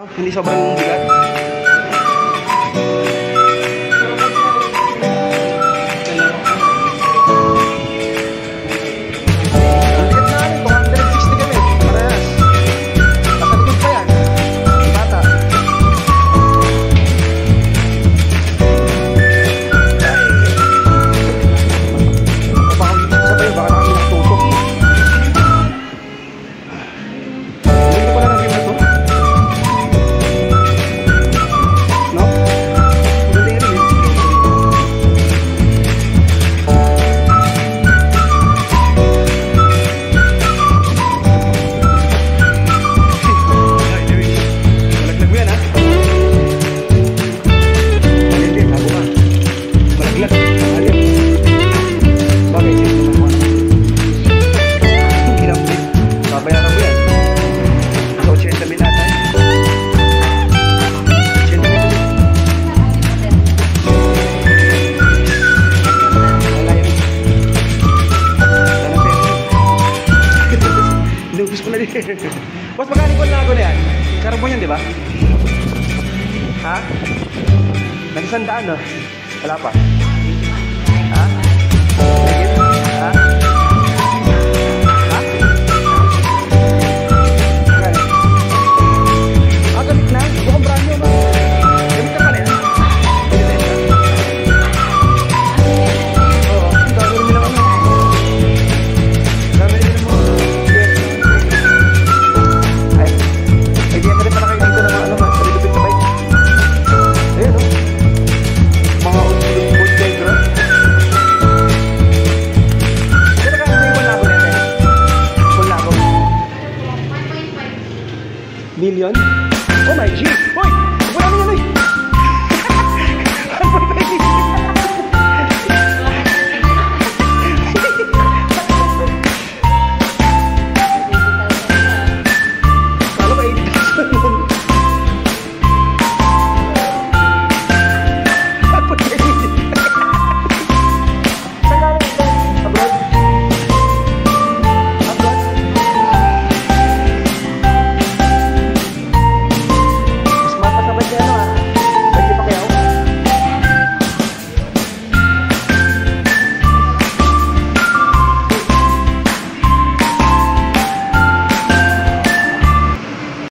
Hindi sobrang bigat. Boss ko na din. Boss, magkano ko lago na yan? Carbon yan, di ba? Ha? Nagsandaan, no? Wala pa. million. Oh my G! what are you doing?